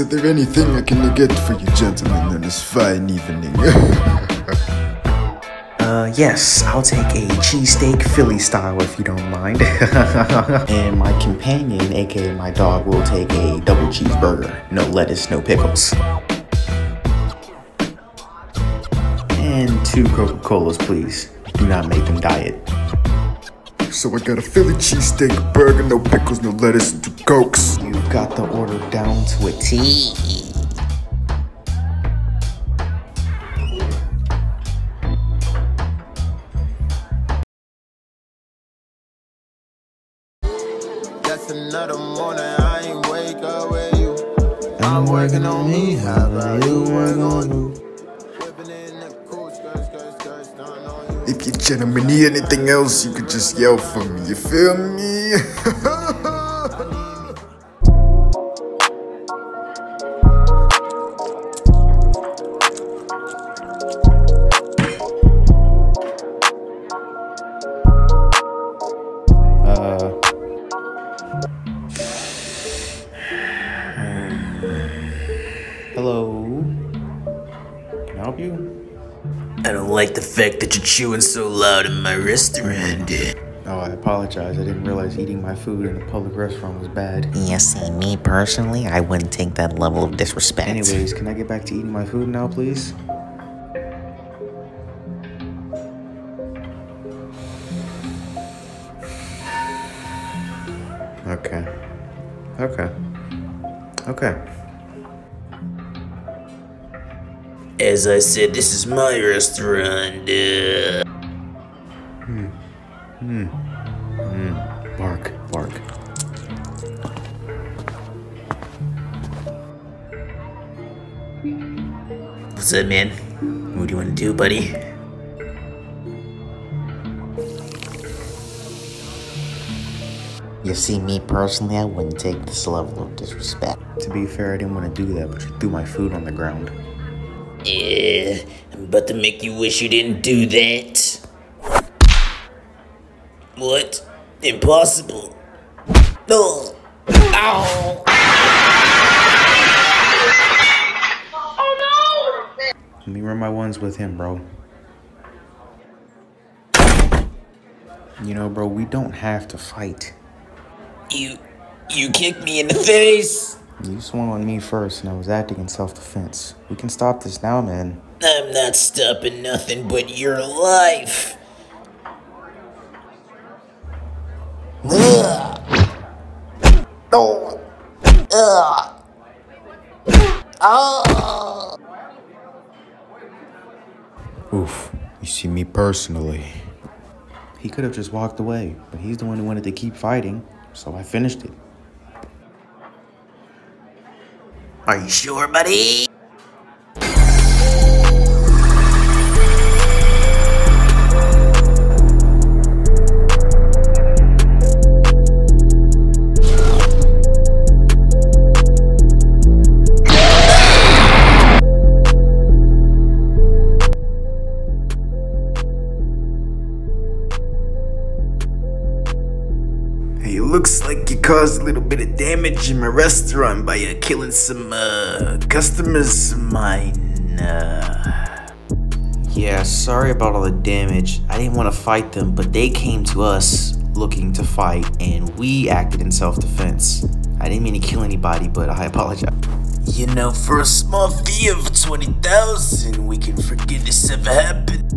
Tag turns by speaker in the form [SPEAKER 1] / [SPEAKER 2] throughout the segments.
[SPEAKER 1] Is there anything I can get for you gentlemen on this fine evening?
[SPEAKER 2] Uh, yes, I'll take a cheesesteak Philly style if you don't mind. and my companion, aka my dog, will take a double cheeseburger. No lettuce, no pickles. And two Coca Colas, please. Do not make them diet.
[SPEAKER 1] so I got a Philly cheesesteak burger, no pickles, no lettuce, and two cokes.
[SPEAKER 2] Got the order down to a T.
[SPEAKER 3] That's another morning, I ain't wake up with you. I'm working on me, how about you work on you? Whipping in the cool skirt, skirt, skirt, stunting on you.
[SPEAKER 1] If you gentlemen need anything else, you could just yell for me. You feel me?
[SPEAKER 2] Uh. Hello. Can I help you?
[SPEAKER 4] I don't like the fact that you're chewing so loud in my restaurant.
[SPEAKER 2] Oh, I apologize. I didn't realize eating my food in a public restaurant was bad.
[SPEAKER 5] You see, me personally, I wouldn't take that level of disrespect.
[SPEAKER 2] Anyways, can I get back to eating my food now, please? Okay.
[SPEAKER 4] As I said, this is my restaurant. Uh, hmm. Hmm. Hmm.
[SPEAKER 2] Bark, bark.
[SPEAKER 4] what's up, man? What do you want to do, buddy?
[SPEAKER 5] You see, me personally, I wouldn't take this level of disrespect.
[SPEAKER 2] To be fair, I didn't want to do that, but you threw my food on the ground.
[SPEAKER 4] Yeah, I'm about to make you wish you didn't do that. What? Impossible. No. Ow.
[SPEAKER 2] Let me run my ones with him, bro. You know, bro, we don't have to fight.
[SPEAKER 4] You, you kicked me in the face.
[SPEAKER 2] You swung on me first, and I was acting in self defense. We can stop this now, man.
[SPEAKER 4] I'm not stopping nothing but your life. Ugh. Oh. Ugh. Oh.
[SPEAKER 2] Oof. You see, me personally. He could have just walked away, but he's the one who wanted to keep fighting, so I finished it.
[SPEAKER 4] Are you sure, buddy?
[SPEAKER 1] Looks like you caused a little bit of damage in my restaurant by uh, killing some uh, customers of mine. Uh,
[SPEAKER 2] Yeah, sorry about all the damage. I didn't want to fight them, but they came to us looking to fight, and we acted in self defense. I didn't mean to kill anybody, but I apologize.
[SPEAKER 4] You know, for a small fee of 20,000, we can forget this ever happened.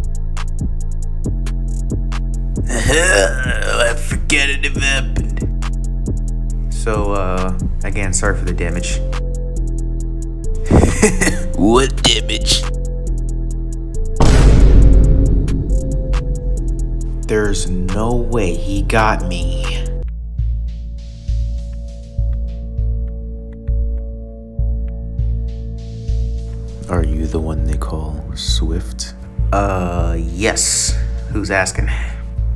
[SPEAKER 4] I forget it ever happened.
[SPEAKER 2] So, uh, again, sorry for the damage.
[SPEAKER 4] What damage?
[SPEAKER 2] There's no way he got me. Are you the one they call Swift? Uh, yes. Who's asking?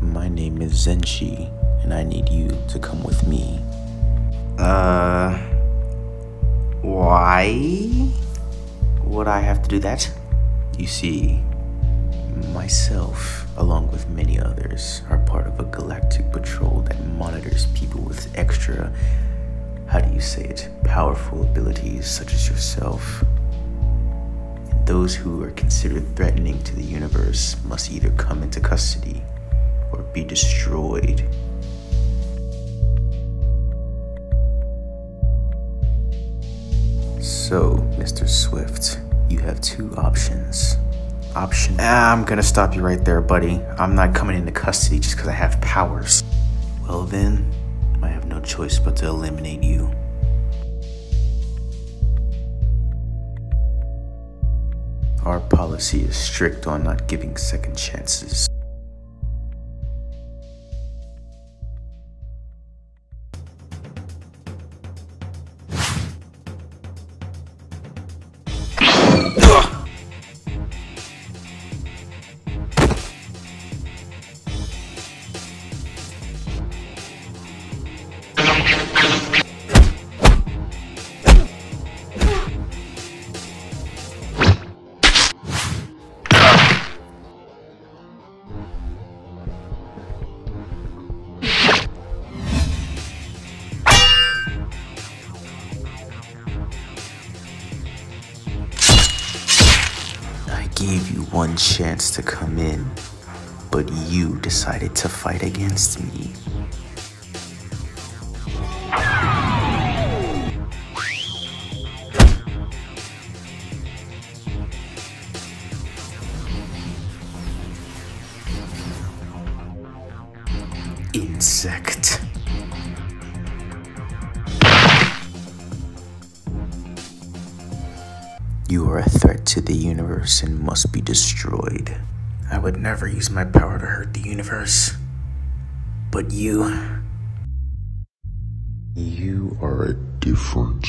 [SPEAKER 2] My name is Zenshi, and I need you to come with me. Uh, why would I have to do that? You see, myself, along with many others, are part of a galactic patrol that monitors people with extra how do you say it, powerful abilities such as yourself. Those who are considered threatening to the universe must either come into custody or be destroyed. So, Mr. Swift, you have two options. Option. Ah, I'm gonna stop you right there, buddy. I'm not coming into custody just because I have powers. Well, then, I have no choice but to eliminate you. Our policy is strict on not giving second chances. Gave you one chance to come in, but you decided to fight against me. Insect. You are a threat to the universe and must be destroyed. I would never use my power to hurt the universe. But you.
[SPEAKER 6] You are a different.